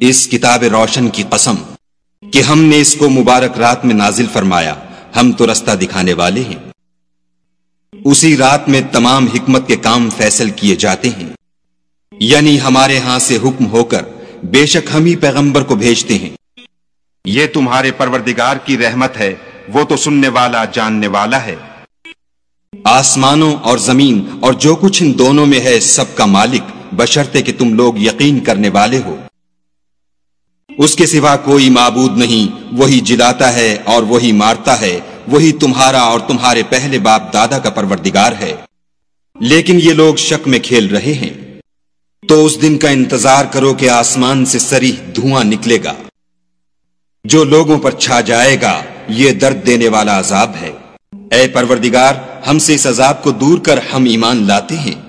इस किताब रोशन की कसम कि हमने इसको मुबारक रात में नाजिल फरमाया। हम तो रास्ता दिखाने वाले हैं। उसी रात में तमाम हिकमत के काम फैसल किए जाते हैं। यानी हमारे यहाँ से हुक्म होकर बेशक हम ही पैगंबर को भेजते हैं। ये तुम्हारे परवरदिगार की रहमत है, वो तो सुनने वाला, जानने वाला है। आसमानों और ज़मीन और जो कुछ इन दोनों में है, सबका मालिक, बशर्ते कि तुम लोग यकीन करने वाले हो। उसके सिवा कोई माबूद नहीं। वही जिलाता है और वही मारता है। वही तुम्हारा और तुम्हारे पहले बाप दादा का परवरदिगार है। लेकिन ये लोग शक में खेल रहे हैं। तो उस दिन का इंतज़ार करो कि आसमान से सरी धुआँ निकलेगा। जो लोगों पर छा जाएगा, ये दर्द देने वाला अजाब है। ए परवरदिगार, हमसे इस अजाब को दूर कर हम ईमान लाते हैं।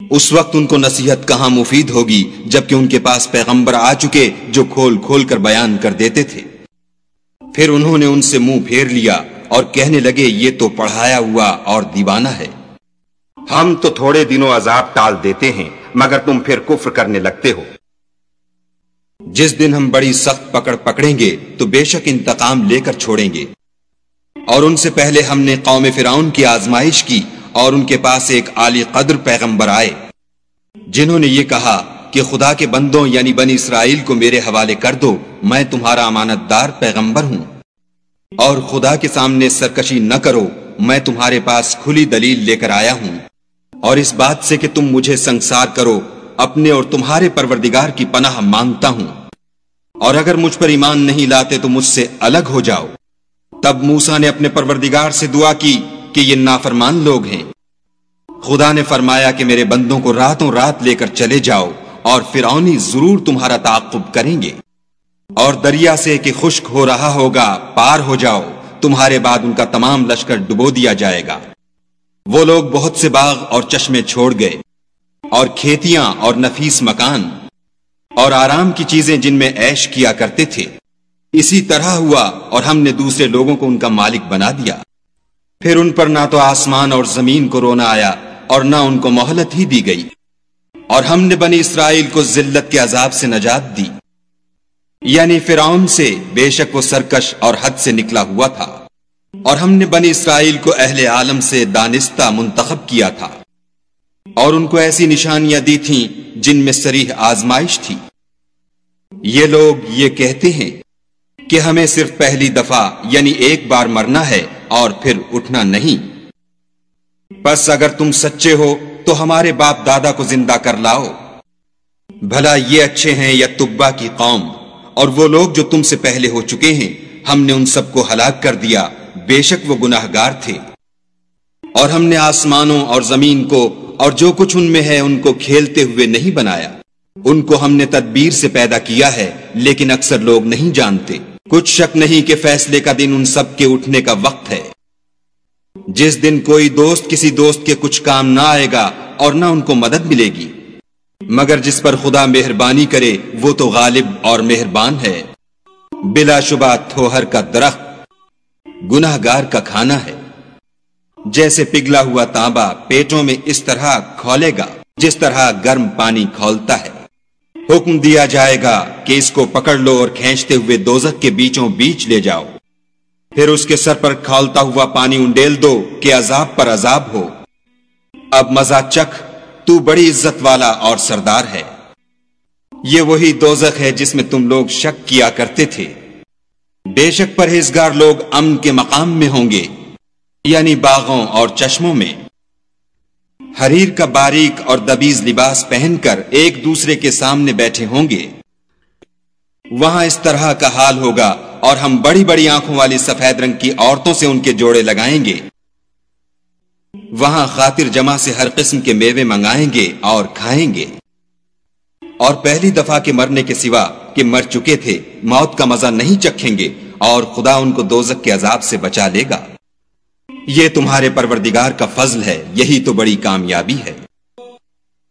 उस वक्त उनको नसीहत कहाँ मुफीद होगी, जबकि उनके पास पैगंबर आ चुके जो खोल खोल कर बयान कर देते थे। फिर उन्होंने उनसे मुँह फेर लिया और कहने लगे, ये तो पढ़ाया हुआ और दीवाना है। हम तो थोड़े दिनों अजाब टाल देते हैं, मगर तुम फिर कुफ्र करने लगते हो। जिस दिन हम बड़ी सख्त पकड़ पकड़ेंगे तो बेशक इंतकाम लेकर छोड़ेंगे। और उनसे पहले हमने कौम फिराउन की आजमाइश की और उनके पास एक आली कद्र पैगंबर आए, जिन्होंने ये कहा कि खुदा के बंदों यानी बनी इसराइल को मेरे हवाले कर दो, मैं तुम्हारा अमानतदार पैगंबर हूँ। और खुदा के सामने सरकशी न करो, मैं तुम्हारे पास खुली दलील लेकर आया हूँ। और इस बात से कि तुम मुझे संसार करो, अपने और तुम्हारे परवरदिगार की पनाह माँगता हूँ। और अगर मुझ पर ईमान नहीं लाते तो मुझसे अलग हो जाओ। तब मूसा ने अपने परवरदिगार से दुआ की कि ये नाफरमान लोग हैं। खुदा ने फरमाया कि मेरे बंदों को रातों रात लेकर चले जाओ और फिर ज़रूर तुम्हारा ताकुब करेंगे। और दरिया से कि खुश्क हो रहा होगा, पार हो जाओ, तुम्हारे बाद उनका तमाम लश्कर डुबो दिया जाएगा। वो लोग बहुत से बाग और चश्मे छोड़ गए, और खेतियाँ और नफीस मकान, और आराम की चीज़ें जिनमें ऐश किया करते थे। इसी तरह हुआ और हमने दूसरे लोगों को उनका मालिक बना दिया। फिर उन पर ना तो आसमान और ज़मीन को रोना आया, और ना उनको मोहलत ही दी गई। और हमने बनी इसराइल को जिल्लत के अजाब से नजात दी। यानी फिरौन से बेशक वो सरकश और हद से निकला हुआ था। और हमने बनी इसराइल को अहले आलम से दानिस्ता मुंतखब किया था। और उनको ऐसी निशानियाँ दी थीं, जिनमें सरीह आजमाइश थी। ये लोग ये कहते हैं कि हमें सिर्फ़ पहली दफ़ा, यानी एक बार मरना है और फिर उठना नहीं। बस अगर तुम सच्चे हो तो हमारे बाप दादा को ज़िंदा कर लाओ। भला ये अच्छे हैं या तुब्बा की कौम, और वो लोग जो तुमसे पहले हो चुके हैं, हमने उन सबको हलाक कर दिया। बेशक वो गुनाहगार थे। और हमने आसमानों और ज़मीन को, और जो कुछ उनमें है, उनको खेलते हुए नहीं बनाया। उनको हमने तदबीर से पैदा किया है, लेकिन अक्सर लोग नहीं जानते। कुछ शक नहीं कि फैसले का दिन उन सब के उठने का वक्त है। जिस दिन कोई दोस्त किसी दोस्त के कुछ काम ना आएगा और ना उनको मदद मिलेगी, मगर जिस पर खुदा मेहरबानी करे, वो तो गालिब और मेहरबान है। बिलाशुबा थोहर का दरख्त, गुनाहगार का खाना है। जैसे पिघला हुआ तांबा पेटों में इस तरह खोलेगा, जिस तरह गर्म पानी खोलता है। हुक्म दिया जाएगा कि इसको पकड़ लो और खींचते हुए दोजक के बीचों बीच ले जाओ। फिर उसके सर पर खालता हुआ पानी उंडेल दो कि अजाब पर अजाब हो। अब मज़ा चख, तू बड़ी इज़्ज़त वाला और सरदार है। ये वही दोजक है जिसमें तुम लोग शक किया करते थे। बेशक परहेजगार लोग अमन के मकाम में होंगे, यानी बागों और चश्मों में। हरीर का बारीक और दबीज लिबास पहनकर एक दूसरे के सामने बैठे होंगे। वहाँ इस तरह का हाल होगा और हम बड़ी बड़ी आँखों वाली सफ़ेद रंग की औरतों से उनके जोड़े लगाएँगे। वहाँ खातिर जमा से हर किस्म के मेवे मंगाएँगे और खाएँगे। और पहली दफ़ा के मरने के सिवा कि मर चुके थे, मौत का मज़ा नहीं चखेंगे और खुदा उनको दोजक के अजाब से बचा लेगा। ये तुम्हारे परवरदिगार का फजल है, यही तो बड़ी कामयाबी है।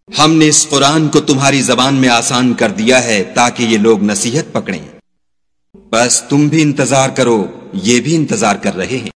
हमने इस कुरान को तुम्हारी जबान में आसान कर दिया है, ताकि ये लोग नसीहत पकड़ें। बस तुम भी इंतज़ार करो, ये भी इंतज़ार कर रहे हैं।